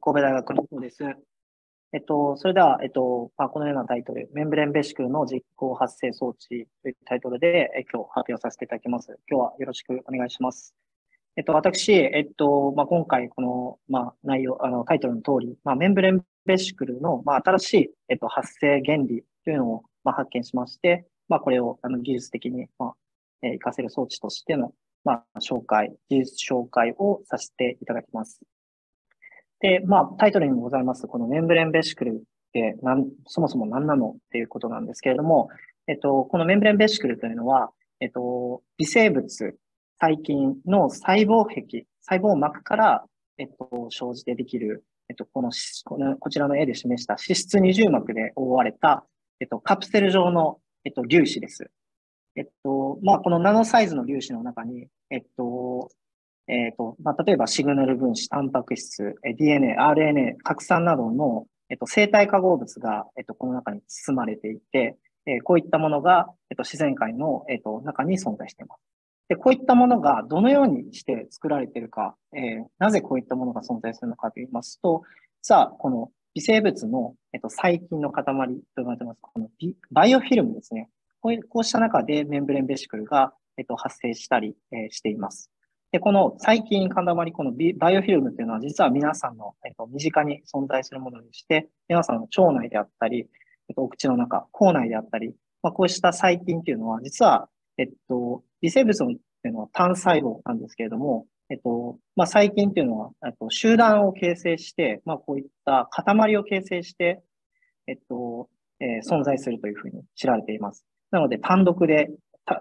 神戸大学の方です。えっと、それでは、えっと、まあ、このようなタイトル、メンブレンベシクルの実行発生装置というタイトルで、え今日発表させていただきます。今日はよろしくお願いします。えっと、私、えっと、まあ、今回、この、まあ、内容、あの、タイトルの通り、まあ、メンブレンベシクルの、まあ、新しい、えっと、発生原理というのを、まあ、発見しまして、まあ、これを、あの、技術的に、まあ、えー、活かせる装置としての、まあ、紹介、技術紹介をさせていただきます。で、まあ、タイトルにもございます、このメンブレンベシクルってなん、そもそも何なのっていうことなんですけれども、えっと、このメンブレンベシクルというのは、えっと、微生物、細菌の細胞壁、細胞膜から、えっと、生じてできる、えっと、この、この、こちらの絵で示した脂質二重膜で覆われた、えっと、カプセル状の、えっと、粒子です。えっと、まあ、このナノサイズの粒子の中に、えっと、えっ、と、まあ、例えばシグナル分子、タンパク質、DNA、RNA、核酸などの、えっと、生体化合物が、えっと、この中に包まれていて、え、こういったものが、えっと、自然界の、えっと、中に存在しています。で、こういったものがどのようにして作られているか、えー、なぜこういったものが存在するのかと言いますと、さあ、この微生物の、えっと、細菌の塊と呼ばれてます。このバイオフィルムですね。こういう、こうした中でメンブレンベシクルが、えっと、発生したり、え、しています。で、この細菌塊、このバイオフィルムっていうのは実は皆さんの、えっと、身近に存在するものでして、皆さんの腸内であったり、えっと、お口の中、口内であったり、まあ、こうした細菌っていうのは実は、えっと、微生物っていうのは単細胞なんですけれども、えっと、まあ、細菌っていうのは、えっと、集団を形成して、まあ、こういった塊を形成して、えっと、えー、存在するというふうに知られています。なので、単独で、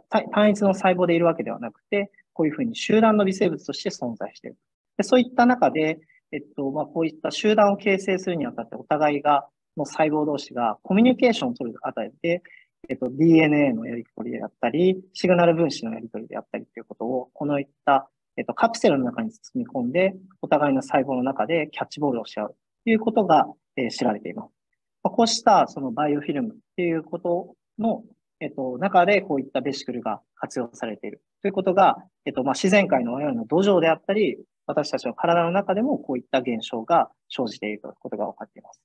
単一の細胞でいるわけではなくて、こういうふうに集団の微生物として存在している。でそういった中で、えっと、まあ、こういった集団を形成するにあたってお互いが、の細胞同士がコミュニケーションを取るあたりで、えっと、DNA のやり取りであったり、シグナル分子のやり取りであったりということを、このいった、えっと、カプセルの中に包み込んで、お互いの細胞の中でキャッチボールをし合うということが、えー、知られています。まあ、こうしたそのバイオフィルムっていうことの、えっと、中でこういったベシクルが活用されているということが、えっと、まあ、自然界の我々の土壌であったり、私たちの体の中でもこういった現象が生じているということが分かっています。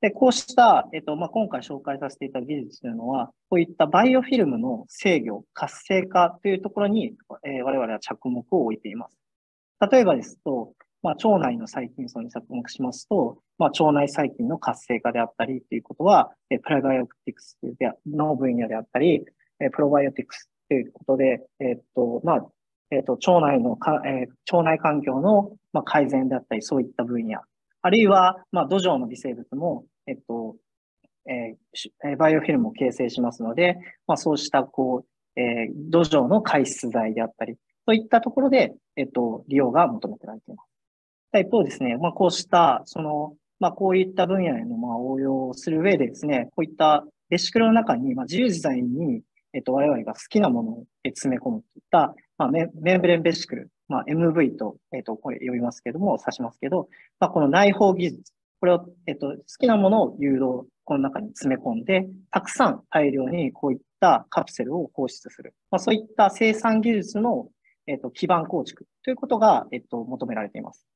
で、こうした、えっと、まあ、今回紹介させていた技術というのは、こういったバイオフィルムの制御、活性化というところに、えー、我々は着目を置いています。例えばですと、まあ、腸内の細菌層に着目しますと、まあ、腸内細菌の活性化であったりということは、えプラバイオティクスの分野であったり、えプロバイオティクスということで、えっと、まあ、えっと、腸内のか、えー、腸内環境の、まあ、改善であったり、そういった分野。あるいは、まあ、土壌の微生物も、えっと、えー、バイオフィルムを形成しますので、まあ、そうした、こう、えー、土壌の排出剤であったり、そういったところで、えっと、利用が求めてられています。一方ですね、まあ、こうした、その、まあ、こういった分野への、まあ、応用をする上でですね、こういったレシクルの中に、まあ、自由自在に、えっと、我々が好きなものを詰め込むといった、まあ、メンブレンベシクル、まあ、MV と、えっと、これ読みますけども、指しますけど、まあ、この内包技術、これを、えっと、好きなものを誘導、この中に詰め込んで、たくさん大量にこういったカプセルを放出する。まあ、そういった生産技術の、えっと、基盤構築ということが、えっと、求められています。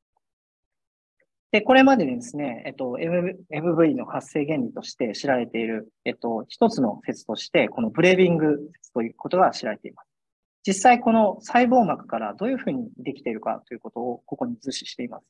で、これまでですね、えっと、MV の発生原理として知られている、えっと、一つの説として、このブレービング説ということが知られています。実際、この細胞膜からどういうふうにできているかということをここに図示しています。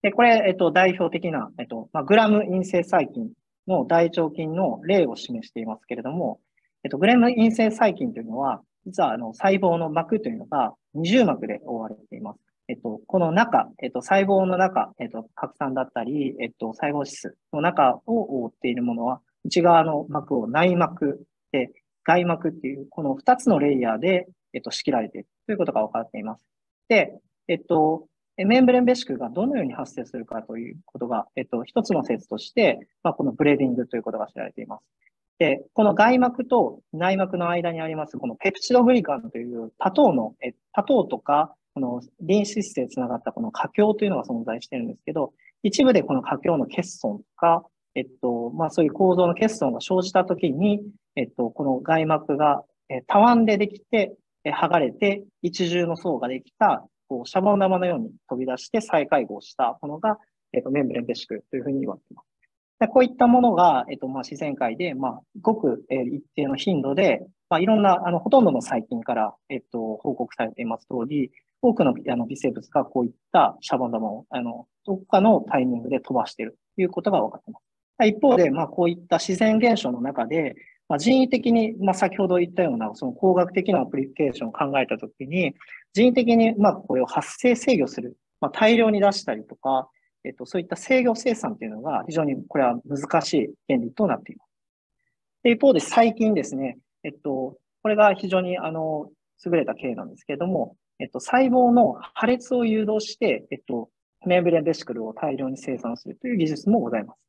で、これ、えっと、代表的な、えっと、まあ、グラム陰性細菌の大腸菌の例を示していますけれども、えっと、グラム陰性細菌というのは、実はあの細胞の膜というのが二重膜で覆われています。えっと、この中、えっと、細胞の中、えっと、核酸だったり、えっと、細胞質の中を覆っているものは、内側の膜を内膜で、外膜っていう、この二つのレイヤーで、えっと、仕切られているということが分かっています。で、えっと、メンブレンベシクルがどのように発生するかということが、えっと、一つの説として、まあ、このブレーディングということが知られています。で、この外膜と内膜の間にあります、このペプチドグリカンという多糖の、え多糖とかこの電子質で繋がったこの過境というのが存在してるんですけど、一部でこの過境の欠損とか、えっと、まあそういう構造の欠損が生じたときに、えっと、この外膜が、えたわんでできて、え剥がれて、一重の層ができた、こう、シャボン玉のように飛び出して再解合したものが、えっ、と、メンブレンベシクというふうに言われています。でこういったものが、えっ、と、まあ、自然界で、まあ、ごく、え一定の頻度で、まあ、いろんな、あの、ほとんどの細菌から、えっと、報告されています通り、多くのあの微生物がこういったシャボン玉を、あの、どっかのタイミングで飛ばしているということが分かっています。一方で、まあ、こういった自然現象の中で、まあ、人為的に、まあ、先ほど言ったような、その工学的なアプリケーションを考えたときに、人為的に、まあ、これを発生制御する、まあ、大量に出したりとか、えっと、そういった制御生産というのが非常にこれは難しい原理となっています。で一方で最近ですね、えっと、これが非常にあの優れた経なんですけれども、えっと、細胞の破裂を誘導して、えっと、メンブレンベシクルを大量に生産するという技術もございます。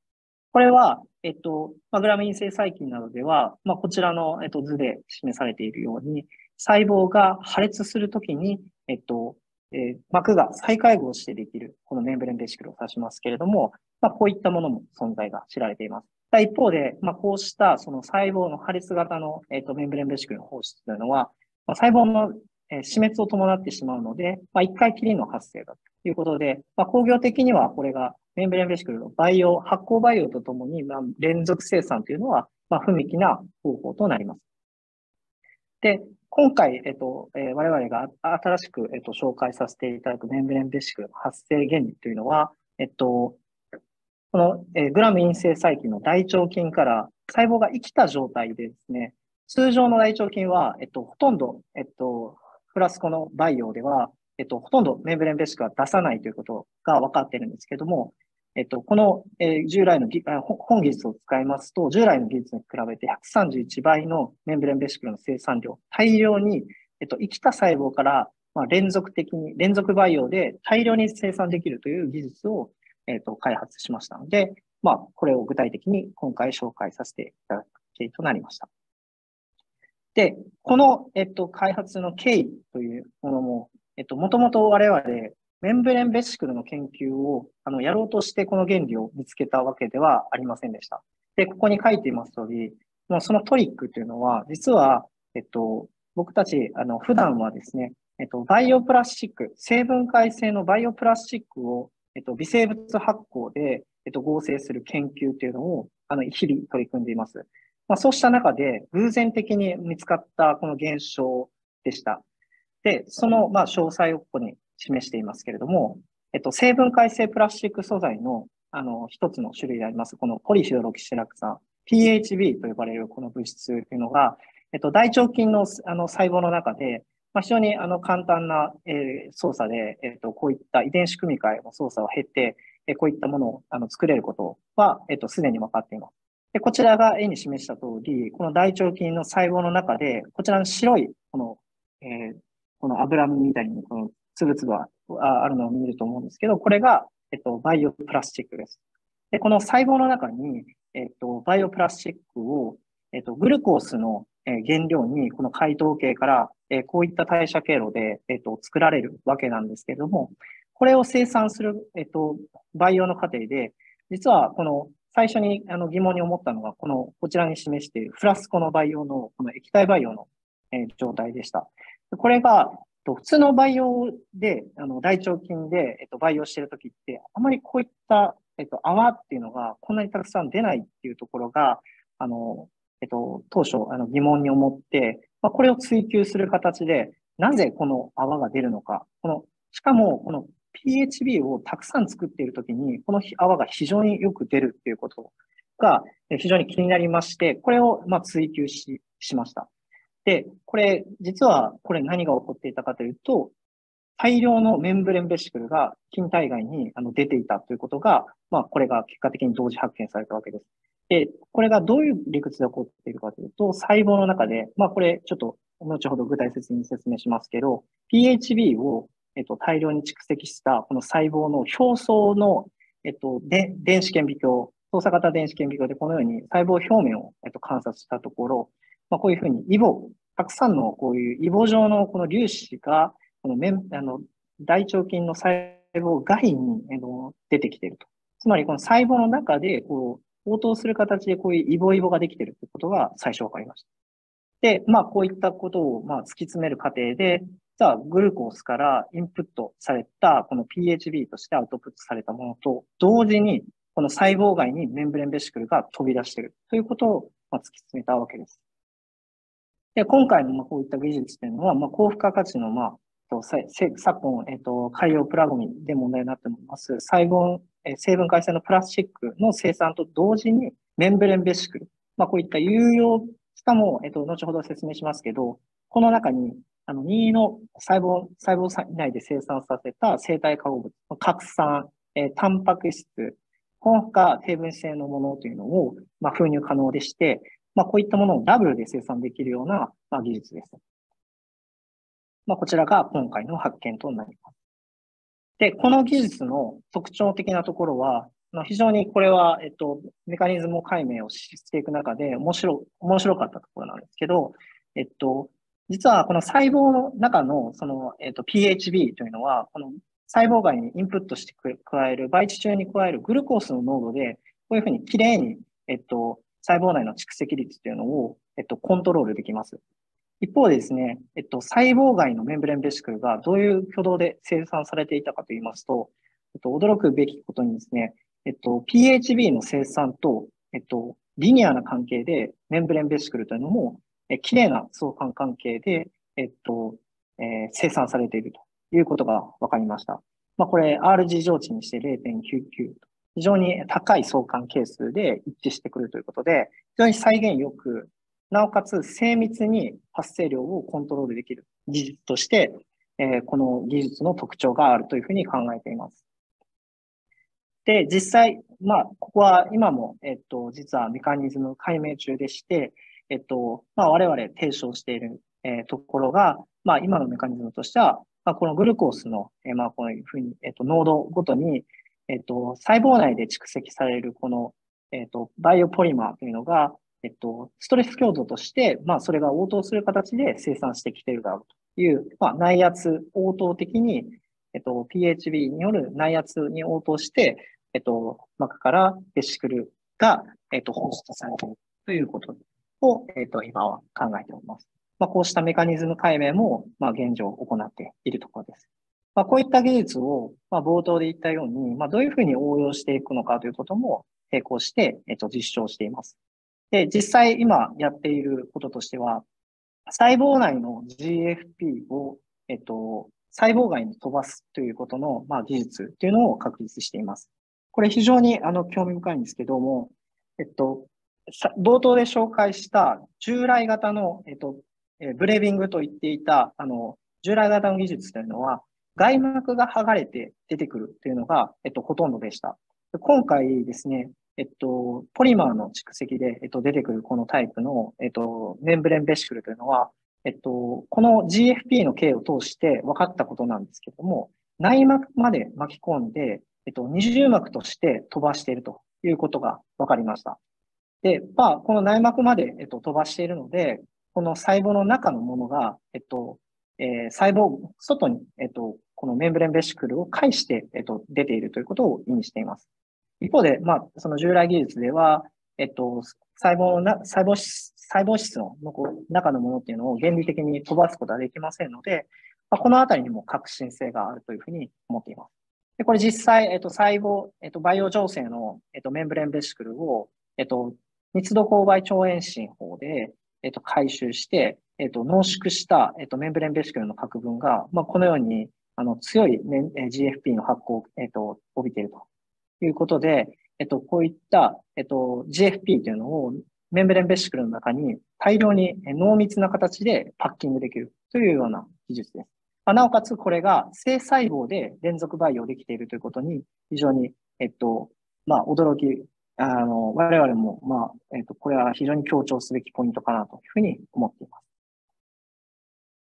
これは、えっと、まあ、グラミン性細菌などでは、まあ、こちらの、えっと、図で示されているように、細胞が破裂するときに、えっと、えー、膜が再解合してできる、このメンブレンベシクルを指しますけれども、まあ、こういったものも存在が知られています。一方で、まあ、こうしたその細胞の破裂型の、えっと、メンブレンベシクルの放出というのは、まあ、細胞の、え、死滅を伴ってしまうので、まあ、一回きりの発生だということで、まあ、工業的にはこれがメンブレンベシクルの培養、発酵培養とともに、まあ、連続生産というのは、まあ、不向きな方法となります。で、今回、えっと、えー、我々が新しく、えっと、紹介させていただくメンブレンベシクルの発生原理というのは、えっと、この、えー、グラム陰性細菌の大腸菌から細胞が生きた状態でですね、通常の大腸菌は、えっと、ほとんど、えっと、フラスコの培養では、えっと、ほとんどメンブレンベシクは出さないということが分かっているんですけども、えっと、この、えー、従来の本技術を使いますと、従来の技術に比べて131倍のメンブレンベシクの生産量、大量に、えっと、生きた細胞から、まあ、連続的に、連続培養で大量に生産できるという技術を、えっと、開発しましたので、まあ、これを具体的に今回紹介させていただく経緯となりました。で、この、えっと、開発の経緯というものも、えっと、もともと我々、メンブレンベシクルの研究をあのやろうとしてこの原理を見つけたわけではありませんでした。で、ここに書いています通り、もうそのトリックというのは、実は、えっと、僕たち、あの、普段はですね、えっと、バイオプラスチック、成分解性のバイオプラスチックを、えっと、微生物発酵で、えっと、合成する研究というのを、あの、日々取り組んでいます。まあ、そうした中で、偶然的に見つかったこの現象でした。で、その、まあ、詳細をここに示していますけれども、えっと、成分解性プラスチック素材の、あの、一つの種類であります、このポリヒドロキシラク酸、PHB と呼ばれるこの物質というのが、えっと、大腸菌のあの細胞の中で、まあ、非常にあの簡単な、えー、操作で、えっと、こういった遺伝子組み換えの操作を経て、えこういったものをあの作れることは、えっと、すでに分かっています。で、こちらが絵に示した通り、この大腸菌の細胞の中で、こちらの白い、この、えー、この油みたいに、このつぶつぶはあるのを見ると思うんですけど、これが、えっと、バイオプラスチックです。で、この細胞の中に、えっと、バイオプラスチックを、えっと、グルコースの原料に、この解糖系から、えこういった代謝経路で、えっと、作られるわけなんですけれども、これを生産する、えっと、培養の過程で、実はこの最初にあの疑問に思ったのが、この、こちらに示しているフラスコの培養の、この液体培養の、え状態でした。これが、普通の培養で、あの、大腸菌で、えっと、培養しているときって、あまりこういった、えっと、泡っていうのがこんなにたくさん出ないっていうところが、あの、えっと、当初、あの、疑問に思って、まあ、これを追求する形で、なぜこの泡が出るのか、この、しかも、この PHB をたくさん作っているときに、この泡が非常によく出るっていうことが非常に気になりまして、これをま追求ししました。で、これ、実は、これ何が起こっていたかというと、大量のメンブレンベシクルが筋体外にあの出ていたということが、まあ、これが結果的に同時発見されたわけです。で、これがどういう理屈で起こっているかというと、細胞の中で、まあ、これ、ちょっと、後ほど具体的に説明しますけど、PHB を、えっと、大量に蓄積したこの細胞の表層の、えっと、で電子顕微鏡、操作型電子顕微鏡でこのように細胞表面を、えっと、観察したところ、まあ、こういうふうにイボ、たくさんのこういうイボ状のこの粒子が、この面、あの、大腸菌の細胞外にあの出てきていると。つまりこの細胞の中で、こう、応答する形でこういうイボイボができているということが最初分かりました。で、まあ、こういったことを、まあ、突き詰める過程で、じゃあ、グルコースからインプットされた、この PHB としてアウトプットされたものと、同時に、この細胞外にメンブレンベシクルが飛び出しているということを、突き詰めたわけです。で、今回のこういった技術というのは、ま高付加価値の、まあ、昨今、えっと、海洋プラゴミで問題になっております、細胞、え成分解性のプラスチックの生産と同時に、メンブレンベシクル、まあ、こういった有用、しかも、えっと、後ほど説明しますけど、この中にあの、任意の細胞、細胞内で生産させた生体化合物、核酸、えー、タンパク質、この他低分子性のものというのを、まあ、封入可能でして、まあ、こういったものをダブルで生産できるような、まあ、技術です。まあ、こちらが今回の発見となります。で、この技術の特徴的なところは、非常にこれは、えっと、メカニズム解明をしていく中で面白、面白かったところなんですけど、えっと、実はこの細胞の中のその、えっ、と、PHB というのは、この細胞外にインプットして加える、培地中に加えるグルコースの濃度で、こういうふうにきれいに、えっと、細胞内の蓄積率というのを、えっと、コントロールできます。一方でですね、えっと、細胞外のメンブレンベシクルがどういう挙動で生産されていたかと言いますと、えっと、驚くべきことにですね、えっと、PHB の生産と、えっと、リニアな関係でメンブレンベシクルというのもえ綺麗な相関関係で、えっと、えー、生産されているということが分かりました。まあ、これ RG 上値にして0.99と、非常に高い相関係数で一致してくるということで、非常に再現よく、なおかつ精密に発生量をコントロールできる技術として、えー、この技術の特徴があるというふうに考えています。で、実際、まあ、ここは今も、えっと、実はメカニズム解明中でして、えっと、まあ、我々提唱している、えー、ところが、まあ、今のメカニズムとしては、まあ、このグルコースの、えー、まあ、こういうふうに、えっと、濃度ごとに、えっと、細胞内で蓄積されるこの、えっと、バイオポリマーというのが、えっと、ストレス強度として、まあ、それが応答する形で生産してきているだろうという、まあ、内圧応答的に、えっと、PHB による内圧に応答して、えっと、膜からベシクルが、えっと、放出されているということです。を、えっ、ー、と、今は考えております。まあ、こうしたメカニズム解明も、まあ、現状行っているところです。まあ、こういった技術を、まあ、冒頭で言ったように、まあ、どういうふうに応用していくのかということも並行して、えっ、ー、と、実証しています。で、実際今やっていることとしては、細胞内の GFP を、えっ、と、細胞外に飛ばすということの、まあ、技術というのを確立しています。これ非常にあの興味深いんですけども、えっと、冒頭で紹介した従来型の、えっと、ブレービングと言っていた、あの、従来型の技術というのは、外膜が剥がれて出てくるというのが、えっと、ほとんどでした。今回ですね、えっと、ポリマーの蓄積で、えっと、出てくるこのタイプの、えっと、メンブレンベシクルというのは、えっと、この GFP の経を通して分かったことなんですけども、内膜まで巻き込んで、えっと、二重膜として飛ばしているということが分かりました。で、まあ、この内膜まで、えっと、飛ばしているので、この細胞の中のものが、えっと、えー、細胞、外に、えっと、このメンブレンベシクルを介して、えっと、出ているということを意味しています。一方で、まあ、その従来技術では、えっと、細胞な、細胞、細胞質の中のものっていうのを原理的に飛ばすことはできませんので、まあ、このあたりにも革新性があるというふうに思っています。で、これ実際、えっと、細胞、えっと、バイオ情勢の、えっと、メンブレンベシクルを、えっと、密度勾配超遠心法で、えっと、回収して、えっと、濃縮した、えっと、メンブレンベシクルの核分が、まあ、このように、あの、強い、ね、GFP の発酵、えっと、帯びているということで、えっと、こういった、えっと、GFP というのをメンブレンベシクルの中に大量に濃密な形でパッキングできるというような技術です。まなおかつ、これが性細胞で連続培養できているということに、非常に、えっと、まあ、驚きあの、我々も、まあ、えっ、ー、と、これは非常に強調すべきポイントかなというふうに思っています。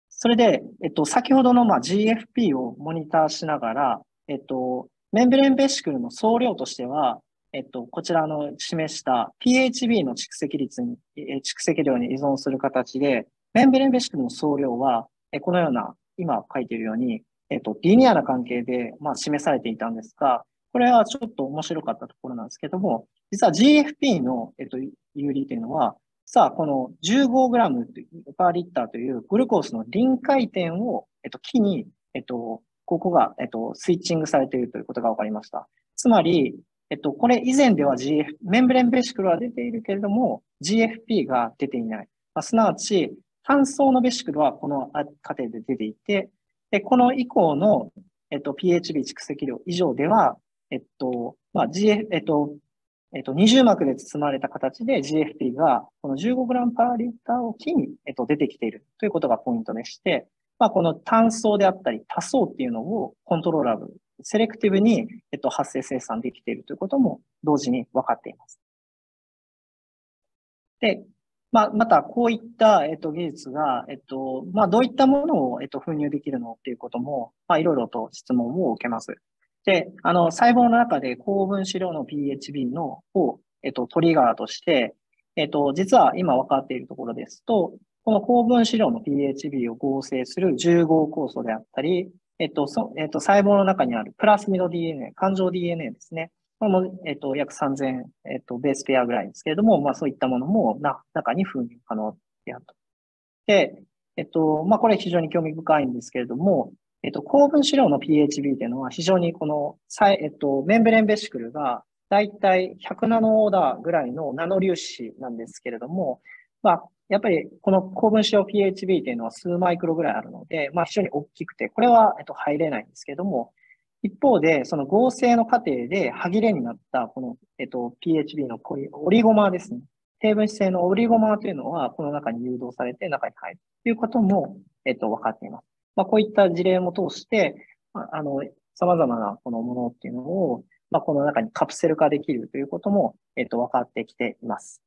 それで、えっと、先ほどの、まあ、GFP をモニターしながら、えっと、メンブレンベシクルの総量としては、えっと、こちらの示した PHB の蓄積率に、蓄積量に依存する形で、メンブレンベシクルの総量は、えこのような、今書いているように、えっと、リニアな関係で、まあ、示されていたんですが、これはちょっと面白かったところなんですけども、実は GFP の、えっと、有利というのは、さあ、この 15g パーリッターというグルコースの臨界点をえっと、木に、えっと、ここが、えっと、スイッチングされているということが分かりました。つまり、えっと、これ以前では GF、メンブレンベシクルは出ているけれども、GFP が出ていない。まあ、すなわち、単層のベシクルはこの過程で出ていて、で、この以降の、えっと、PHB 蓄積量以上では、えっと、まあ、GF、えっと、えっと、二重膜で包まれた形で GFP がこの 15g パーリッターを機に、えっと、出てきているということがポイントでして、まあ、この単層であったり多層っていうのをコントローラブルセレクティブに、えっと、発生生産できているということも同時に分かっています。で、まあ、また、こういった、えっと、技術が、えっと、まあ、どういったものを、えっと、封入できるのっていうことも、まあ、いろいろと質問を受けます。で、あの、細胞の中で高分子量の PHB のを、えっと、トリガーとして、えっと、実は今分かっているところですと、この高分子量の PHB を合成する重合酵素であったり、えっと、そえっと、細胞の中にあるプラスミド DNA、感情 DNA ですね。これも、えっと、約3000、えっと、ベースペアぐらいですけれども、まあそういったものもな中に封入可能であると。で、えっと、まあこれ非常に興味深いんですけれども、えっと、高分子量の PHB というのは非常にこの、えっと、メンブレンベシクルがだいたい100ナノオーダーぐらいのナノ粒子なんですけれども、まあ、やっぱりこの高分子量 PHB っていうのは数マイクロぐらいあるので、まあ非常に大きくて、これは、えっと、入れないんですけれども、一方で、その合成の過程で歯切れになったこの、えっと、PHB のポリオリゴマーですね。低分子性のオリゴマーというのは、この中に誘導されて中に入るということも、えっと、分かっています。まあ、こういった事例も通して、あの、様々なこのものっていうのを、まあ、この中にカプセル化できるということも、えっと、分かってきています。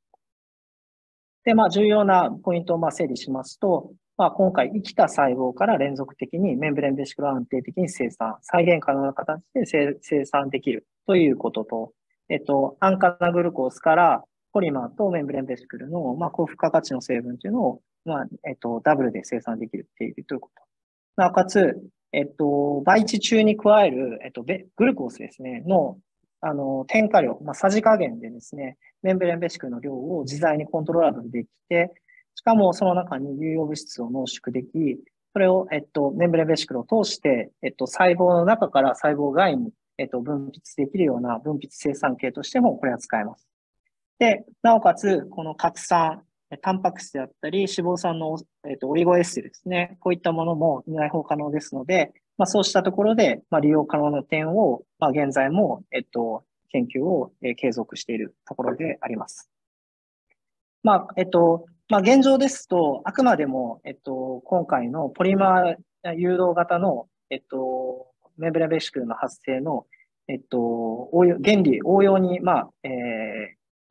で、まあ、重要なポイントをまあ整理しますと、まあ、今回生きた細胞から連続的にメンブレンベシクル安定的に生産、再現可能な形で生産できるということと、えっと、アンカナグルコースからポリマーとメンブレンベシクルの、まあ、高付加価値の成分というのを、まあ、えっと、ダブルで生産できるっていうということ。なおかつ、えっと、培地中に加える、えっと、グルコースですね、のあの、添加量、まあ、さじ加減でですね、メンブレンベシクの量を自在にコントローラブルできて、しかもその中に有用物質を濃縮でき、それを、えっと、メンブレンベシクルを通して、えっと、細胞の中から細胞外に、えっと、分泌できるような分泌生産系としてもこれは使えます。で、なおかつ、この核酸、タンパク質であったり、脂肪酸の、えっと、オリゴエステルですね。こういったものも内包可能ですので、まあ、そうしたところで、まあ、利用可能な点を、まあ、現在も、えっと、研究を、えー、継続しているところであります。まあ、えっと、まあ、現状ですと、あくまでも、えっと、今回のポリマー誘導型の、えっと、メンブレベシクルの発生の、えっと、応用原理、応用に、まあ、えー、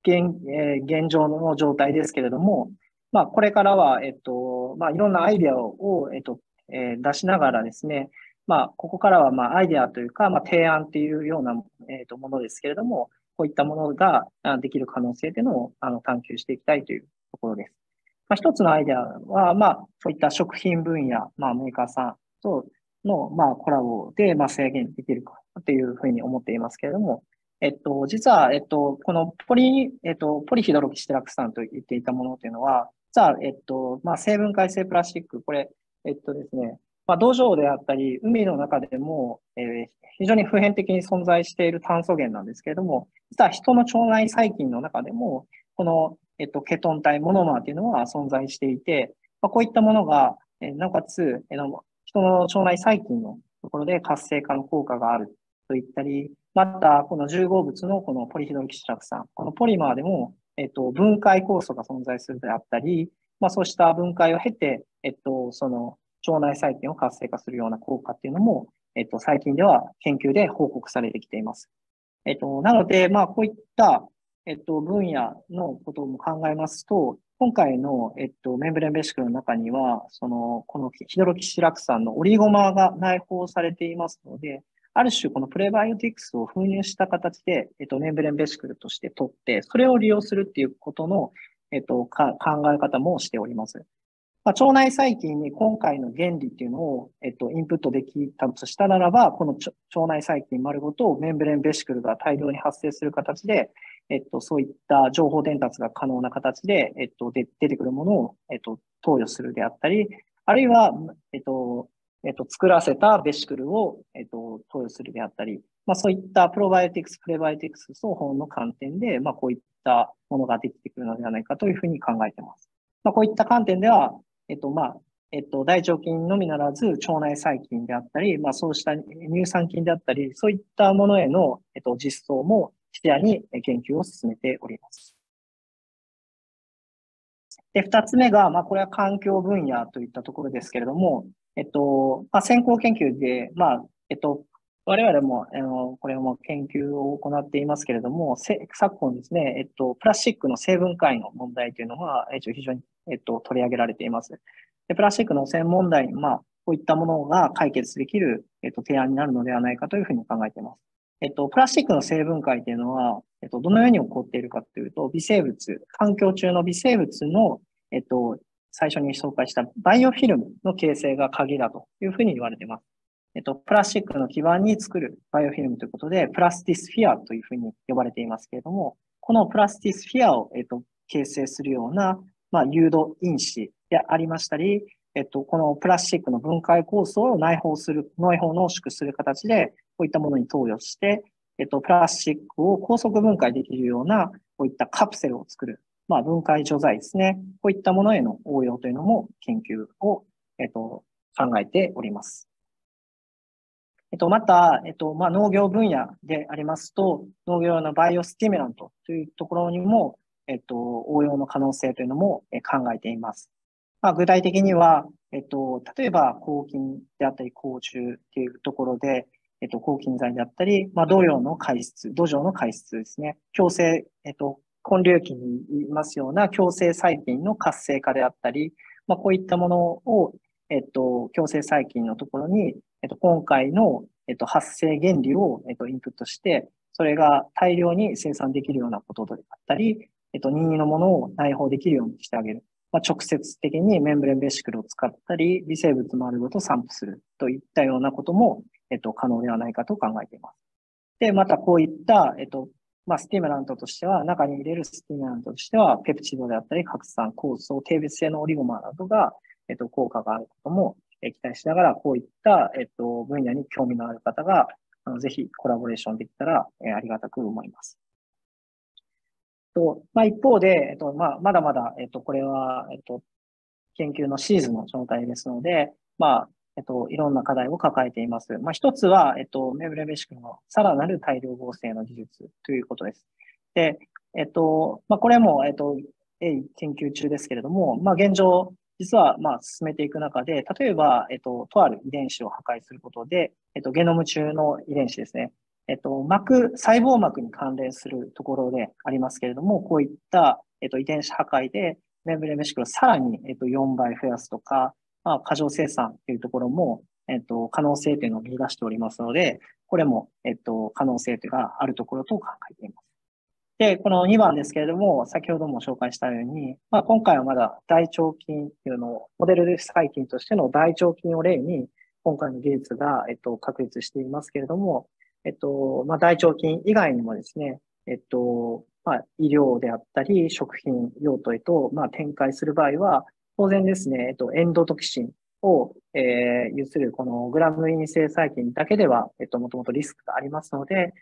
現、えー、現状の状態ですけれども、まあ、これからは、えっと、まあ、いろんなアイデアを、えっと、えー、出しながらですね、まあ、ここからは、まあ、アイデアというか、まあ、提案っていうような、えっ、と、ものですけれども、こういったものができる可能性というのを、あの、探求していきたいというところです。まあ、一つのアイデアは、まあ、そういった食品分野、まあ、メーカーさんとの、まあ、コラボで、まあ、制限できるかというふうに思っていますけれども、えっと、実は、えっと、このポリ、えっと、ポリヒドロキシテラクサンと言っていたものというのは、実は、えっと、まあ、成分解性プラスチック、これ、えっとですね、まあ、土壌であったり、海の中でも、えー、非常に普遍的に存在している炭素源なんですけれども、実は人の腸内細菌の中でも、この、えっと、ケトン体、モノマーというのは存在していて、まあ、こういったものが、えー、なおかつ、えー、人の腸内細菌のところで活性化の効果があるといったり、また、この重合物のこのポリヒドロキシラク酸、このポリマーでも、えっと、分解酵素が存在するであったり、まあ、そうした分解を経て、えっと、その、腸内細菌を活性化するような効果っていうのも、えっと、最近では研究で報告されてきています。えっと、なので、まあ、こういった、えっと、分野のことも考えますと、今回の、えっと、メンブレンベシクルの中には、その、このヒドロキシラク酸のオリゴマが内包されていますので、ある種このプレバイオティクスを封入した形で、えっと、メンブレンベシクルとして取って、それを利用するっていうことの、えっと、考え方もしております。まあ、腸内細菌に今回の原理っていうのを、えっと、インプットできたとしたならば、この腸内細菌丸ごとメンブレンベシクルが大量に発生する形で、えっと、そういった情報伝達が可能な形で、えっと、で出てくるものを、えっと、投与するであったり、あるいは、えっと、えっと、作らせたベシクルを、えっと、投与するであったり、まあ、そういったプロバイオティクス、プレバイオティクス双方の観点で、まあ、こういったものができてくるのではないかというふうに考えています。まあ、こういった観点では、えっと、まあ、えっと、大腸菌のみならず、腸内細菌であったり、まあ、そうした乳酸菌であったり、そういったものへの、えっと、実装も視野に研究を進めております。で、二つ目が、まあ、これは環境分野といったところですけれども、えっと、まあ、先行研究で、まあ、えっと、我々も、あの、これも研究を行っていますけれども、昨今ですね、えっと、プラスチックの成分解の問題というのが、えっと、非常に、えっと、取り上げられています。で、プラスチックの汚染問題、まあ、こういったものが解決できる、えっと、提案になるのではないかというふうに考えています。えっと、プラスチックの成分解というのは、えっと、どのように起こっているかというと、微生物、環境中の微生物の、えっと、最初に紹介したバイオフィルムの形成が鍵だというふうに言われています。えっと、プラスチックの基板に作るバイオフィルムということで、プラスティスフィアというふうに呼ばれていますけれども、このプラスティスフィアを、えっと、形成するような、まあ、誘導因子でありましたり、えっと、このプラスチックの分解酵素を内包する、内包濃縮する形で、こういったものに投与して、えっと、プラスチックを高速分解できるような、こういったカプセルを作る、まあ、分解除剤ですね。こういったものへの応用というのも研究を、えっと、考えております。えっと、また、えっと、まあ、農業分野でありますと、農業用のバイオスティミュラントというところにも、えっと、応用の可能性というのも考えています。まあ、具体的には、えっと、例えば、抗菌であったり、甲虫っていうところで、えっと、抗菌剤であったり、まあ、土壌の排出、土壌の排出ですね。強制、えっと、根粒菌にいますような強制細菌の活性化であったり、まあ、こういったものを、えっと、強制細菌のところに、えっと、今回の、えっと、発生原理を、えっと、インプットして、それが大量に生産できるようなことであったり、えっと、任意のものを内包できるようにしてあげる。まあ、直接的にメンブレンベシクルを使ったり、微生物丸ごと散布するといったようなことも、えっと、可能ではないかと考えています。で、またこういった、えっと、まあ、スティムラントとしては、中に入れるスティムラントとしては、ペプチドであったり、核酸、酵素、低別性のオリゴマなどが、えっと、効果があることも、期待しながら、こういった、えっと、分野に興味のある方が、あのぜひコラボレーションできたら、えありがたく思います。と、まあ、一方で、えっと、まあ、まだまだ、えっと、これは、えっと、研究のシーズンの状態ですので、まあ、えっと、いろんな課題を抱えています。まあ、一つは、えっと、メブレベシクのさらなる大量合成の技術ということです。で、えっと、まあ、これも、えっと、鋭研究中ですけれども、まあ、現状、実は、まあ、進めていく中で、例えば、えっと、とある遺伝子を破壊することで、えっと、ゲノム中の遺伝子ですね。えっと、膜、細胞膜に関連するところでありますけれども、こういった、えっと、遺伝子破壊で、メンブレメシクルをさらに、えっと、4倍増やすとか、まあ、過剰生産というところも、えっと、可能性というのを見出しておりますので、これも、えっと、可能性というがあるところと考えています。で、この2番ですけれども、先ほども紹介したように、まあ、今回はまだ大腸菌っていうのを、モデル細菌としての大腸菌を例に、今回の技術が、えっと、確立していますけれども、えっと、まあ、大腸菌以外にもですね、えっと、まあ、医療であったり、食品用途へと、まあ、展開する場合は、当然ですね、えっと、エンドトキシンを、えー、有するこのグラム陰性細菌だけでは、えっと、もともとリスクがありますので、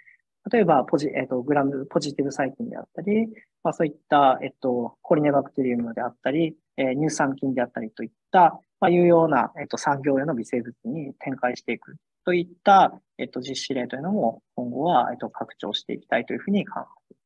例えば、ポジ、えっと、グラムポジティブ細菌であったり、まあ、そういった、えっと、コリネバクテリウムであったり、えー、乳酸菌であったりといった、まあ、有用な、えっと、産業用の微生物に展開していくといった、えっと、実施例というのも今後は、えっと、拡張していきたいというふうに考えてい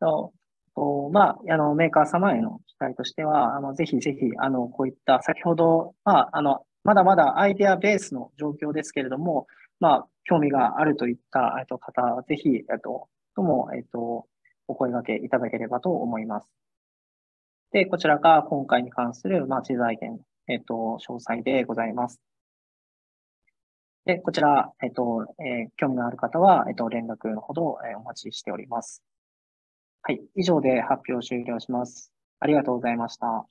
ます。とまあ、あの、メーカー様への期待としては、あの、ぜひぜひ、あの、こういった先ほど、まあ、あの、まだまだアイデアベースの状況ですけれども、まあ、興味があるといった、えっと、方は、ぜひ、えっと、とも、えっと、お声掛けいただければと思います。で、こちらが今回に関する、まあ、知財源、えっと、詳細でございます。で、こちら、えっと、えー、興味のある方は、えっと、連絡のほど、えー、お待ちしております。はい。以上で発表終了します。ありがとうございました。